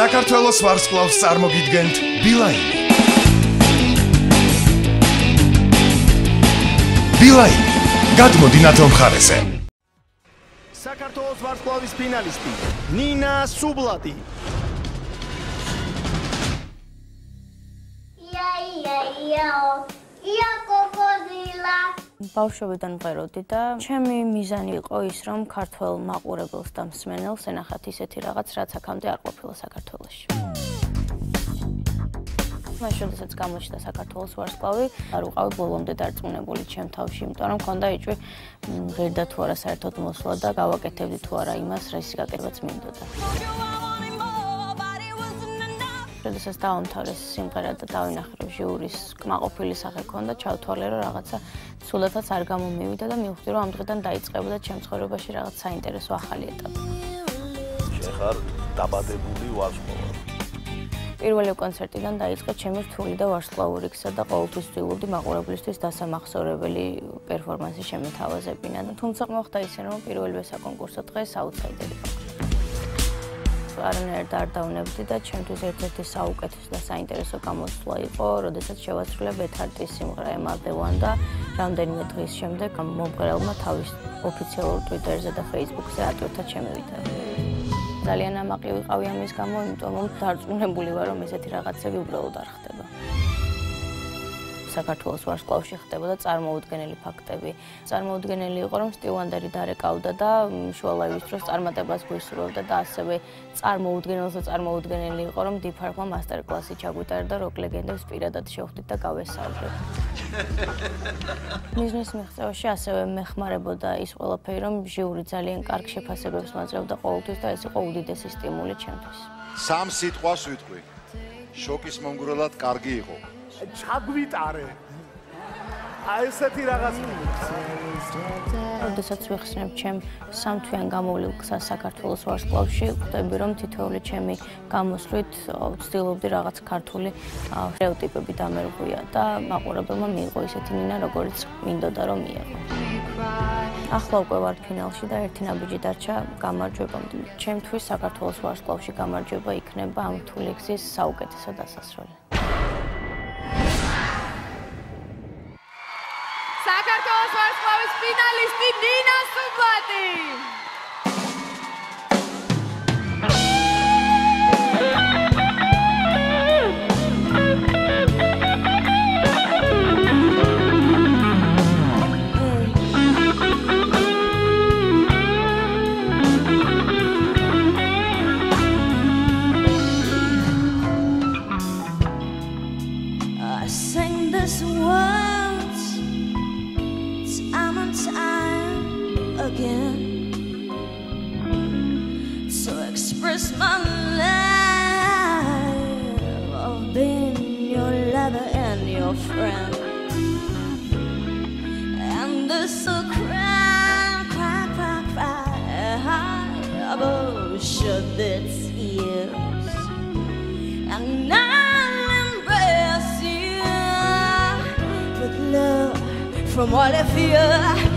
საქართველოს ვარსკვლავს წარმოგიდგენთ ბილაინი. ბილაინი გადმოდი ნათო მხარეზე. საქართველოს ვარსკვლავის ფინალისტი ნინა სუბლატი. ია ია იაო. ია კოკოდილა. ბავშვობიდან მღეროდი და ჩემი მიზანი იყო ის, რომ ქართულ მაყურებელს და მსმენელს ენახათ ისეთი რაღაც, რაც აქამდე არ ყოფილა საქართველოში. მას შესაძაც გამოჩნდა საქართველოს ვარსკვლავი, არ უყავი ბოლომდე დარწმუნებული ჩემ თავში, იმიტომ რომ მქონდა იჭვი ღირდა თუ არა საერთოდ მოსვლა და გავაკეთებდი თუ არა იმას, რის გაკეთებაც მინდოდა. შესაძაც დაამთავრეს სიმღერა და დავინახე რომ ჟიურის კმაყოფილი სახე ქონდა, ჩავთვალე რომ რაღაცა სულათაც არ გამომივიდა და მივხვდი რომ ამ დღიდან დაიწყებოდა ჩემ ცხოვრებაში რაღაც საინტერესო ახალი ეტაპი. შეხარ დაბადებული ვარსკვლავი. პირველი კონცერტიდან დაიწყო ჩემი რთული და ვარსკვლავურიქსა და ყოველთვის ვცდილობდი მაყურებლისთვის დასამახსოვრებელი პერფორმანსი შემეთავაზებინა და თუმცა მოხდა ისე რომ პირველივე საკონკურსო დღეს აუთსაიდერი არანაირ არ დავნებდი და ჩემთვის ერთ-ერთი საუკეთესო და საინტერესო გამოსვლა იყო, როდესაც შევასრულე ბეთარტის სიმღერა ემალდევან და რამდენიმე დღის შემდეგ მომღერალმა თავის ოფიციალურ ტვიტერზე და ფეისბუქზე ატვირთა ჩემი ვიდეო. ძალიან ამაყი ვიყავი ამის გამო, იმიტომ რომ დარწმუნებული ვარ, რომ ესეთი რაღაცები უბრალოდ არ ხდება. საქართველოს ვარსკვლავში ხდებოდა წარმოუდგენელი ფაქტები. წარმოუდგენელი იყო, რომ სტივანდერი დარეკავდა და შუალაივის დროს წარმატებას გვისურვებდა და ასევე წარმოუდგენელს და წარმოუდგენელი იყო, რომ დიფარფმა მასტერკლასი ჩაგვიტარა და როკ ლეგენდებს პირადად შევხვდით და გავესალმეთ. ბიზნეს მიღწევაში ასევე მეხმარებოდა ის ყველაფერი, რომ ჟიური ძალიან კარგ შეფასებებს მაძლევდა ყოველთვის და ეს იყო უდიდესი სტიმული ჩემთვის. სამ სიტყვას ვიტყვი. შოკის მომგვრელად კარგი იყო. ჩაგვიტარე. აი ესეთი რაღაც როდესაც ვიხსნებ ჩემ სამთვიან გამოვლილ გზას საქართველოს ვარსკვლავში, ხვდები რომ თითოეული ჩემი გამოსვლით ვცდილობდი რაღაც ქართული სტერეოტიპები დამერღვია და მაყურებელმა მიიღო ისეთი მინა, როგორიც მინდოდა რომ მიიღო. ახლა უკვე ვარ ფინალში და ერთი ნაბიჯი დარჩა გამარჯვებამდე. ჩემთვის საქართველოს ვარსკვლავში გამარჯვება იქნება ამ რთული გზის საუკეთესო დასასრული. ვარსკვლავის ფინალისტი ნინა სუბლატი. express from all I fear.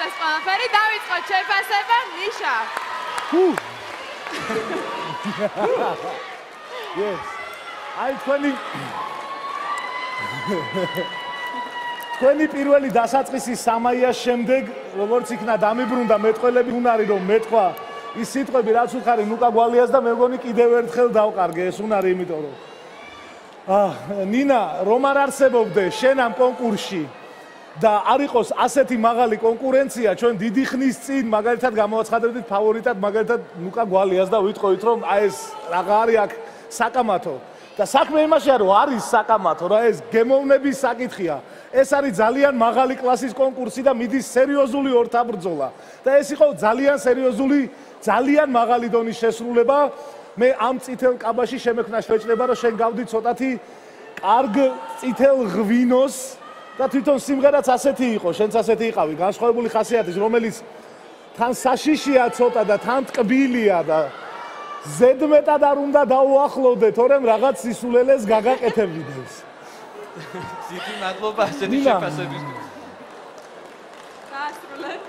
მომწონს ეს ყველაფერი. დავიწყოთ შეფასება ნიშა. yes. აი თქვენი თქვენი პირველი დასაწყისი სამაიას შემდეგ როგორც იქნა დამიბრუნდა მეტყველები უნარი რომ მეტყვა ის სიტყვები რაც უხარი ნუკა გვალიას და მე მგონი კიდევ ერთხელ დავყარგე ეს უნარი იმიტომ რომ. აა ნინა რომ არ არსებობდე შენ ამ კონკურსში და არ იყოს ასეთი მაღალი კონკურენცია. ჩვენ დიდი ხნის წინ მაგალითად გამოაცხადებდით ფავორიტად მაგალითად ნუკა გვალიას და ვიტყოით რომ აი ეს რაღა არის აქ საკამათო. და საქმე იმაშია რომ არის საკამათო რა ეს გემოვნების საკითხია. ეს არის ძალიან მაღალი კლასის კონკურსი და მიდის სერიოზული ორთაბრძოლა. და ეს იყო ძალიან სერიოზული ძალიან მაღალი დონის შესრულება. მე ამ წითელ კაბაში შემექნა შეჭდება რომ შენ გავდი ცოტათი კარგ წითელ ღვინოს და თვითონ სიმღერაც ასეთი იყო შენც ასეთი იყავი. განსხვავებული ხასიათის რომელიც თან საშიშია ცოტა და თან ტკბილია და ზედმეტად არ უნდა დაუახლოვდე თორემ რაღაც სისულელეს გაგაკეთებიდეს დიდი მადლობა ასეთი შეფასებისთვის. გაასრულეთ.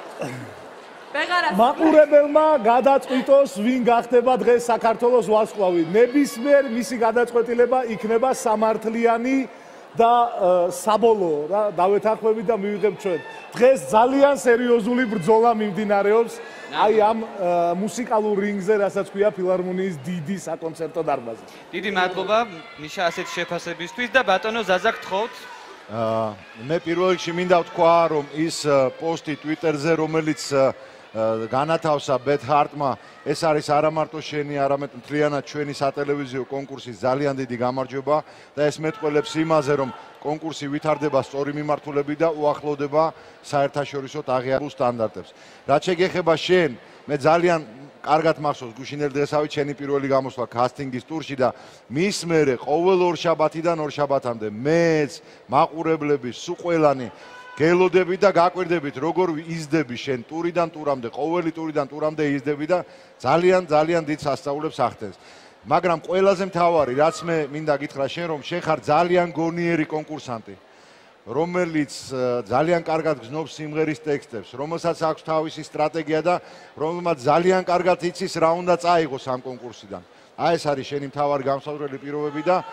ვეღარას მაყურებელმა გადაწყვიტოს ვინ გახდება დღეს საქართველოს ვარსკვლავი. ნებისმიერ მისი გადაწყვეტილება იქნება სამართლიანი და საბოლოო რა დავეთანხმებით და მივიღებ ჩვენ. დღეს ძალიან სერიოზული ბრძოლა მიმდინარეობს აი ამ მუსიკალურ რინგზე რასაც ქვია ფილარმონიის დიდი საკონცერტო დარბაზი. დიდი მადლობა ნიშა ასეთ შეფასებისთვის და ბატონო ზაზა გთხოვთ? აა მე პირველ რიგში მინდა ვთქვა რომ ის პოსტი Twitter-ზე რომელიც განათავსა ბეთ ჰარტმა ეს არის არა მარტო შენი არამედ მთლიანად ჩვენი სატელევიზიო კონკურსის ძალიან დიდი გამარჯვება და ეს მეტყველებს იმაზე რომ კონკურსი ვითარდება სწორი მიმართულებით და უახლოვდება საერთაშორისო აღიარებულ სტანდარტებს. რაც შეგეხება შენ, მე ძალიან კარგად მახსოვს გუშინელ დღესავით შენი პირველი გამოსვლა კასტინგის ტურში და მის მერე ყოველ ორ შაბათიდან ორ შაბათამდე მეც მაყურებლები სულ ყველანი გელოდები და გაკვირდებით როგორ იზდები შენ ტურიდან ტურამდე ყოველი ტურიდან ტურამდე იზდები და ძალიან ძალიან დიდ სასწაულებს ახდენს. მაგრამ ყველაზე მთავარი რაც მე მინდა გითხრა შენ რომ შენ ხარ ძალიან გონიერი კონკურსანტი რომელიც ძალიან კარგად გზნობს სიმღერის ტექსტებს რომელსაც აქვს თავისი სტრატეგია და რომელმაც ძალიან კარგად იცის რა უნდა წაიღოს ამ კონკურსიდან. აი ეს არის შენი მთავარი გამოსავრელი პირობები და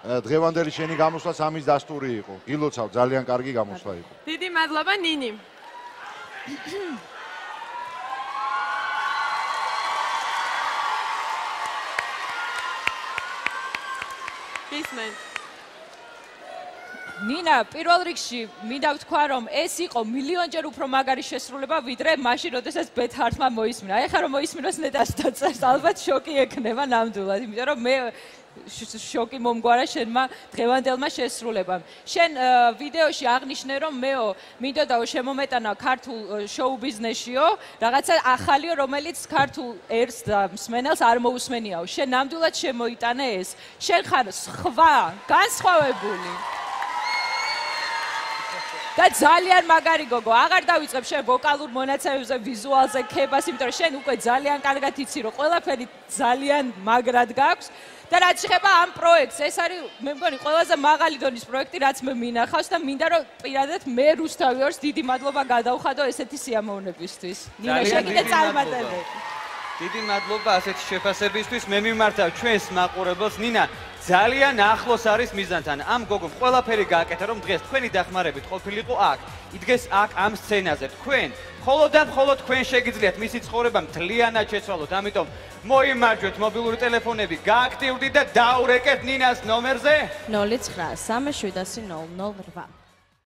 დღევანდელი შენი გამოსვლა სამის დასტური იყო. გილოცავ, ძალიან კარგი გამოსვლა იყო. დიდი მადლობა ნინი. ისმენ ნინა, პირველ რიგში მინდა ვთქვა, რომ ეს იყო მილიონჯერ უფრო მაგარი შესრულება, ვიდრე მაშინ, როდესაც ბეთჰარტმა მოისმინა. აი ხა რომ მოისმინოს ნეტას დაწერს, ალბათ შოკი ექნება ნამდვილად, იმიტომ რომ მე შოკი მომგვარა შენმა დღევანდელმა შესრულებამ. შენ ვიდეოში აღნიშნე რომ მეო მინდოდა შემომეტანა ქართულ შოუ ბიზნესშიო, რაღაცა ახალიო, რომელიც ქართულ ერს და მსმენელს არ მოусმენიაო. შენ ნამდვილად შემოიტანე ეს. შენ ხარ სხვა, განსხვავებული. და ძალიან მაგარი გოგო, აღარ დავიწყებ შენ ვოკალურ მონაცემებზე, ვიზუალზე, ქებას, იმიტომ რომ შენ უკვე ძალიან კარგად იცი, რომ ყველაფერი ძალიან მაგრად გაქვს. და რაც შეეხება ამ პროექტს, ეს არის მე მგონი ყველაზე მაღალი დონის პროექტი, რაც მე მინახავს და მინდა რომ პირადად მე რუსთავი ორს დიდი მადლობა გადავხადო ესეთი სიამოვნებისთვის. ნინა შეგიძლია წარმატებები. დიდი მადლობა ასეთი შეფასებისთვის. მე მიმართავ ჩვენს მაყურებელს ნინა ძალიან ახლოს არის მიზანთან. ამ გოგომ ყველაფერი გააკეთა რომ დღეს თქვენი დახმარებით ყოფილიყო აქ. იდგეს აქ ამ სცენაზე. თქვენ მხოლოდ და მხოლოდ თქვენ შეგიძლიათ მისი ცხოვრება მთლიანად შეცვალოთ. ამიტომ მოიმარჯვეთ მობილური ტელეფონები, გააქტიურდით და დაურეკეთ ნინას ნომერზე 09 3700 008